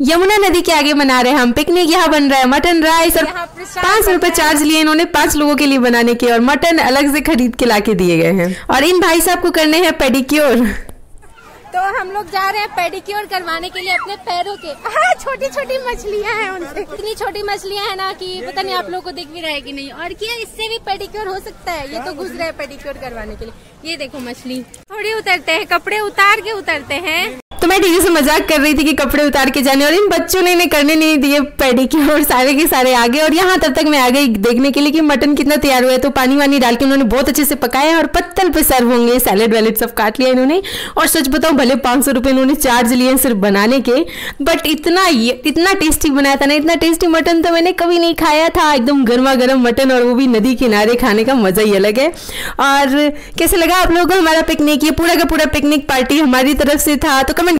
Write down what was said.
यमुना नदी के आगे बना रहे हैं हम पिकनिक यहाँ बन रहा है मटन राइस और पाँच रुपए चार्ज लिए इन्होंने पाँच लोगों के लिए बनाने के और मटन अलग से खरीद के लाके दिए गए हैं। और इन भाई साहब को करने हैं पेडिक्योर तो हम लोग जा रहे हैं पेडिक्योर करवाने के लिए अपने पैरों के। हाँ छोटी छोटी मछलियाँ हैं उनसे। इतनी छोटी मछलियाँ हैं ना कि पता नहीं आप लोग को दिख भी रहा कि नहीं। और क्या इससे भी पेडिक्योर हो सकता है? ये तो घुस रहे हैं पेडिक्योर करवाने के लिए। ये देखो मछली। थोड़ी उतरते हैं कपड़े उतार के उतरते हैं। तो मैं दीदी से मज़ाक कर रही थी कि कपड़े उतार के जाने, और इन बच्चों ने, इन्हें करने नहीं दिए पेडी की और सारे के सारे आगे, और यहाँ तब तक मैं आ गई देखने के लिए कि मटन कितना तैयार हुआ है। तो पानी वानी डाल के उन्होंने बहुत अच्छे से पकाया, और पत्तल पे सर्व होंगे सैलेड वैलेड सब काट लिया इन्होंने। और सच बताऊँ, भले पाँच सौ इन्होंने चार्ज लिए सिर्फ़ बनाने के बट इतना इतना टेस्टी बनाया था ना, इतना टेस्टी मटन तो मैंने कभी नहीं खाया था। एकदम गर्मा गर्म मटन, और वो भी नदी किनारे खाने का मज़ा ही अलग है। और कैसे लगा आप लोगों को हमारा पिकनिक ये पूरा का पूरा पिकनिक पार्टी हमारी तरफ़ से था तो कमेंट